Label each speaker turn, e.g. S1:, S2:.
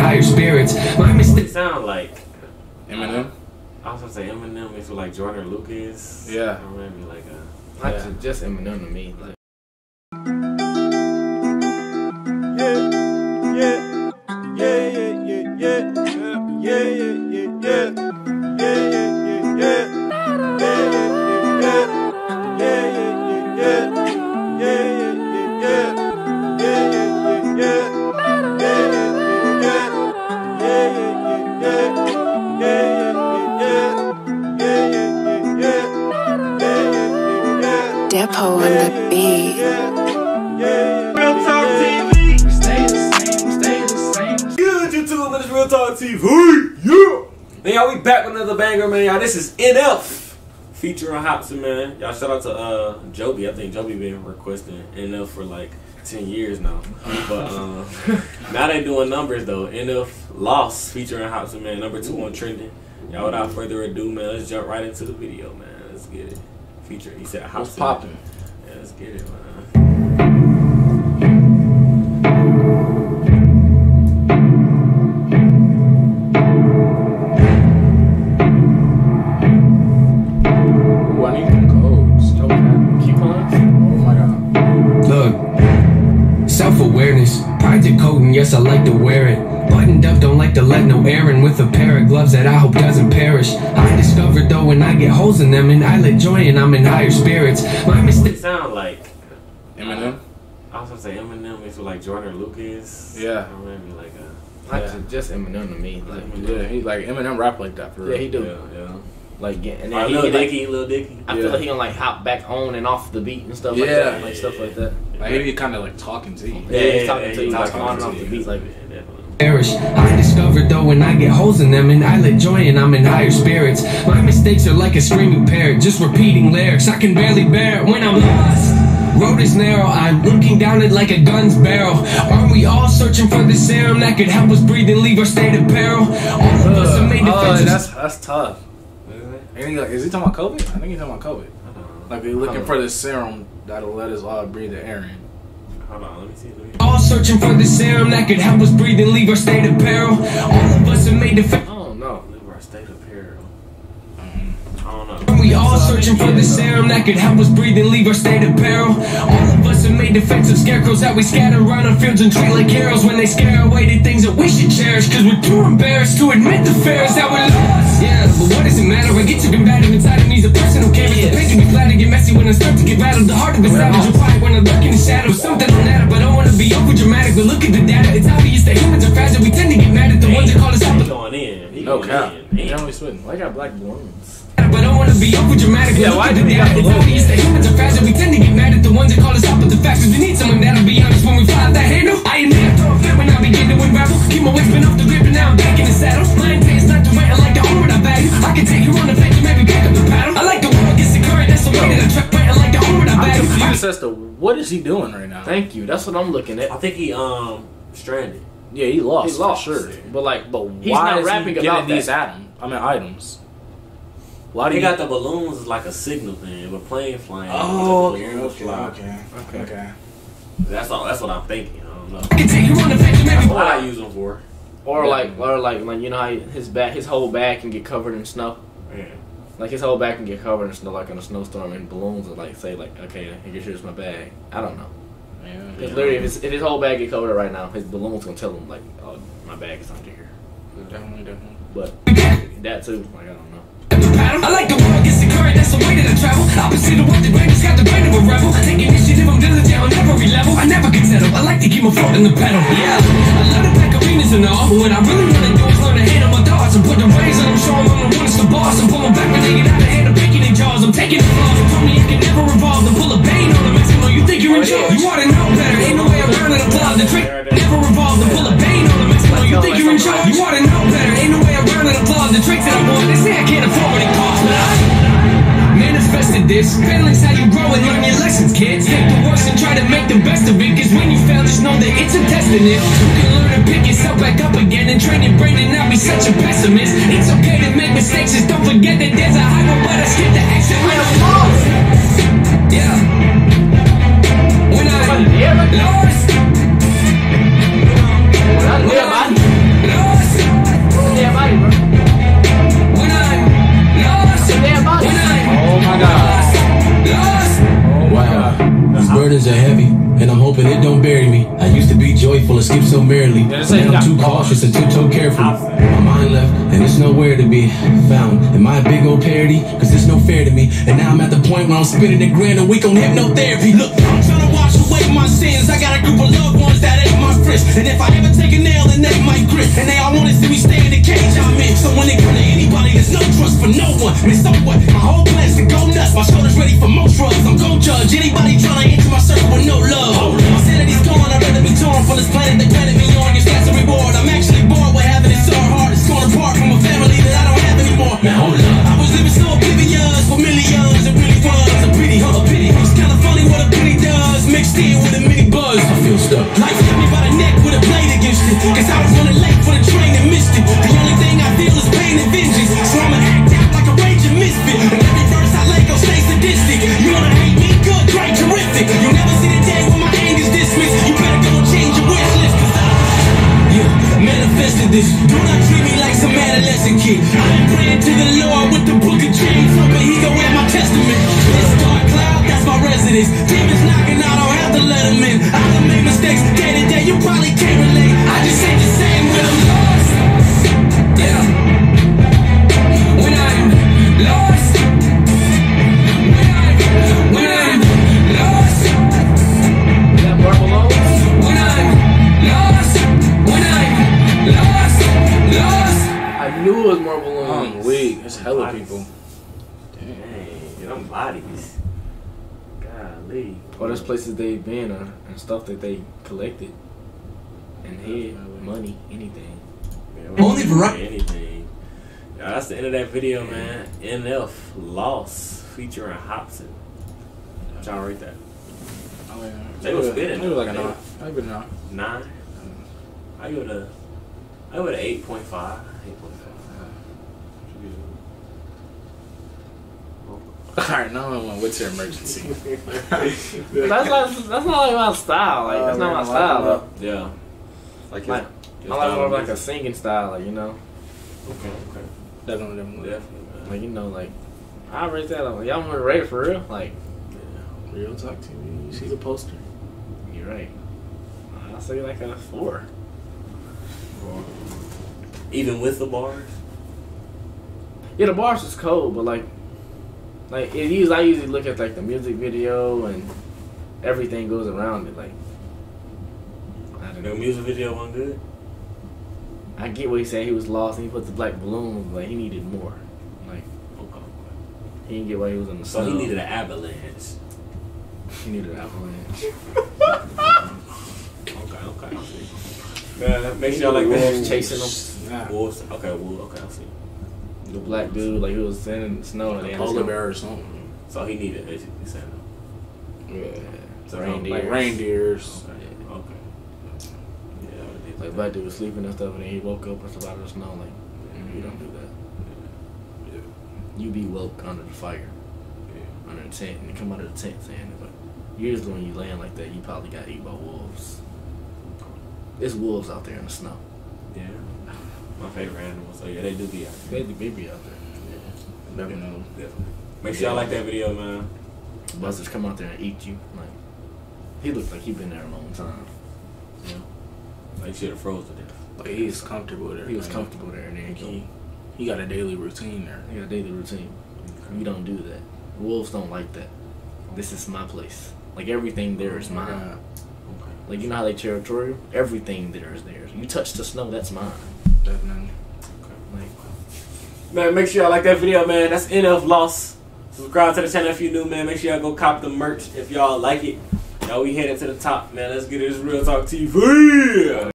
S1: higher spirits. My mistake.
S2: Sound like
S3: Eminem.
S2: I was gonna say Eminem mixed with like Joyner Lucas.
S3: Yeah.
S2: Or maybe like a.
S3: Yeah.
S4: just Eminem to me. Like,
S5: Depot on the beat.
S2: Real Talk TV. We stay the same. We stay the same. Good YouTube, and it's Real Talk TV. Yeah. Man, y'all, we back with another banger, man. Y'all, this is NF featuring Hopsin, man. Y'all, shout out to uh Joby. I think Joby been requesting NF for like ten years now. But um, now they doing numbers though. NF Lost featuring Hopsin, man. Number two on trending. Y'all, without further ado, man, let's jump right into the video, man. Let's get it. Feature. He said Hopsin.
S4: what's popping?
S2: Let's get it, man.
S1: And yes, I like to wear it. Buttoned up, don't like to let no air in with a pair of gloves that I hope doesn't perish. I discovered though when I get holes in them, and I let joy and I'm in higher spirits. My mistake.
S2: It sound like
S3: Eminem.
S2: I was gonna say Eminem mixed with like Joyner Lucas.
S3: Yeah.
S2: Or maybe like a.
S4: Not
S3: Yeah.
S4: ju- just Eminem to me. Like,
S3: Yeah, he like Eminem rap like that for real.
S4: yeah, he do.
S2: Yeah, yeah.
S4: Like, yeah, and
S2: Or
S4: then he,
S2: Lil
S4: he, like,
S2: Dicky, Lil Dicky.
S4: I
S3: Yeah.
S4: feel like he gonna like hop back on and off the beat and stuff like
S3: Yeah.
S4: that, like stuff like that.
S3: Like he be kind of like talking to you.
S4: Yeah, he's talking to you, like, on and off the beat, like-
S2: Yeah,
S1: perish. I discovered though when I get holes in them and I let joy and I'm in higher spirits. My mistakes are like a screaming parrot, just repeating lyrics. I can barely bear it when I'm lost. Road is narrow, I'm looking down it like a gun's barrel. Aren't we all searching for the serum that could help us breathe and leave our state of peril? All of us have made
S3: Oh,
S1: defenses.
S3: that's that's tough. Ain't he like, is he talking about COVID? I think he's talking about COVID. Like we're looking for the serum that'll let us all breathe the air in.
S2: Hold on, let me see. Let me...
S1: all searching for the serum that could help us breathe and leave our state of peril. All of us have made defenses.
S4: I don't know.
S2: Live our state of peril.
S3: Mm-hmm.
S2: I don't know.
S1: We all searching for the serum that could help us breathe and leave our state of peril. All of us have made defensive scarecrows that we scatter around on fields and treat like heroes when they scare away the things that we should cherish. Cause we're too embarrassed to admit the fears that we're lost. Yeah, but what does it matter? I get too combative inside of me's a person who carries the pain to be flat and get messy when I start to get rattled. The heart of a savage will quiet when I look in the shadows. Something on that, but I don't wanna be over dramatic. But look at the data, it's obvious that humans are fragile. We tend to get mad at the ones that call us out.
S2: He
S1: but-
S2: going in. He
S3: No
S2: going
S3: cap.
S2: in.
S3: He
S2: Damn.
S3: only spitting.
S4: Why got black balloons?
S1: But I don't wanna be over dramatic.
S3: Yeah, why
S1: at
S3: do
S1: the
S3: we got.
S1: It's obvious that humans are fragile. We tend to get mad at the ones that call us out, but the facts is we need someone that'll be honest when we fly that handle. I admit I throw a fit when I begin to unravel. Keep my waist been off the grip and now I'm back in the saddle. My intent is not to wait. I like to own I value. I can take you on the fence and maybe pick up the paddle. I like the world gets the current. That's the way that I track. Right, I like to own what I
S3: I'm confused as to what is he doing right now.
S4: Thank you. That's what I'm looking at.
S2: I think he um stranded.
S3: Yeah, he lost.
S4: He lost.
S3: for sure. But like, but
S4: He's
S3: why
S4: not
S3: is
S4: rapping
S3: he
S4: about
S3: these
S4: that.
S3: items? I mean, items. Why do
S2: They
S3: you
S2: got the balloons as like a signal thing, but plane flying.
S3: Oh,
S2: the
S3: okay,
S2: balloons
S3: okay,
S2: fly.
S3: okay, okay, okay.
S2: That's all. That's what I'm thinking. I don't know.
S1: I can take you on the fence
S2: That's what I use them for.
S4: Or like, or like, like you know how his back, his whole back can get covered in snow.
S2: Yeah.
S4: Like his whole back can get covered in snow, like in a snowstorm, and balloons are like say like, okay, here, here's my bag. I don't know.
S3: Yeah.
S4: Because literally, if, it's, if his whole bag get covered right now, his balloon's gonna tell him like, oh, my bag is under here.
S3: Definitely, definitely.
S4: But that too, like I don't know.
S1: Paddle. I like the world gets the current, that's the way that I travel. Opposite of what the greatest got the brain of a rebel. Take initiative, I'm diligent on every level. I never can settle, I like to keep my foot in the pedal. Yeah, I love the back arenas and all, but when I really wanna do is learn to handle my thoughts and put the reins on them, show 'em I'm the one that's the boss. And pull 'em back when they get out of hand, I'm picking their jaws. I'm taking the flaws, and me I can never revolve. This. How you grow and learn your lessons, kids. Take the worst and try to make the best of it. Cause when you fail, just know that it's a test it. You can learn to pick yourself back up again and train your brain and not be such a pessimist. I'm
S6: too cautious and tiptoe careful. My mind left, and it's nowhere to be found. Am I a big old parody? Cause it's no fair to me. And now I'm at the point where I'm spending a grand a week on hypnotherapy. Look, I'm trying to wash away my sins. I got a group of loved ones that ain't my friends. And if I ever take a nail, then they might grit. And they all wanna see me stay in the cage I'm in. So when it comes to anybody, there's no trust for no one. Man, so what? My whole plan's to go nuts. My shoulders ready for more drugs. With a mini buzz. I feel stuck. Life hit me by the neck with a blade against it. Cause I was running late for the train and missed it. The only thing I feel is pain and vengeance. So I'ma act out like a ranger misfit. And every verse I lay go stay sadistic. You wanna hate me? Good, great, terrific. You'll never see the day when my anger's dismissed. You better go change your wish list. Cause I yeah, manifested this. Do not treat me like some adolescent kid.
S4: Malone.
S6: I'm
S3: weak. It's hella people.
S2: Dang, them bodies. Golly.
S4: All those places they've been uh, and stuff that they collected and hid, money, anything.
S2: Yeah,
S6: Only vari-
S2: anything. Yeah, that's the end of that video, man. NF Lost featuring Hopsin. Y'all rate that?
S3: Oh, yeah.
S2: They was spinning.
S3: Maybe like a
S2: They-
S3: nine. Maybe nine.
S2: Nine. I give it a. I give it an eight point five. Eight point five.
S3: Alright, now I'm what's your emergency?
S4: That's not that's not like my style. Like that's uh, not my style. Though.
S2: Yeah. Like,
S4: Like, I like more of like a singing style. Like you know,
S2: Okay, okay.
S3: Definitely, definitely.
S2: Definitely, man.
S4: like you know, like I rate that. Like, y'all want to rate it for real? Like yeah,
S3: real Talk TV. You see the poster?
S4: you're right. I'll say like a four.
S2: Even with the bars?
S4: Yeah, the bars is cold, but like, like it usually I usually look at like the music video and everything goes around it. Like, I don't
S2: The
S4: know.
S2: music video wasn't good?
S4: I get what he said. He was lost and he put the black balloon, but he needed more. Like,
S2: Okay.
S4: he didn't get why he was in the
S2: So
S4: snow.
S2: he needed an avalanche.
S4: He needed an avalanche.
S2: Okay, okay, I see. Man, make sure y'all like
S4: Wolves
S2: that.
S4: chasing him.
S3: Nah.
S2: Wolves. Okay, wool. Okay, I see.
S4: The black dude, like he was sitting in the snow and
S3: Like a
S4: then
S3: polar bear or something.
S2: So he needed basically sand.
S3: Yeah.
S2: So
S4: Reindeers.
S3: Like reindeers.
S2: Okay. Okay. Yeah, I
S4: Like
S2: that.
S4: black dude was sleeping and stuff, and then he woke up and stuff out of the snow. Like, you don't do that. Yeah. You be woke under the fire,
S2: Yeah.
S4: under the tent, and you come out of the tent saying, but usually when you land like that, you probably got eaten by wolves. There's wolves out there in the snow.
S2: Yeah. My favorite animal. So yeah, they do be out
S4: They, they be out there.
S3: Definitely.
S2: there. Definitely. Make sure y'all like that video, man.
S4: Buzzards come out there and eat you. Like, he looks like he been there a long time. You know,
S2: Like should have froze to death.
S3: Like he's comfortable there.
S4: he was comfortable there, and then he,
S3: he, he got a daily routine there.
S4: he got a daily routine. We don't do that. Wolves don't like that. This is my place. Like everything there is mine.
S2: Okay.
S4: Like you know how they territorial? Everything there is theirs. You touch the snow, that's mine.
S3: Definitely.
S4: Like
S2: Man, make sure y'all like that video, man. That's NF Loss. Subscribe to the channel if you're new, man. Make sure y'all go cop the merch if y'all like it. Y'all, we headed to the top, man. Let's get this Real Talk TV.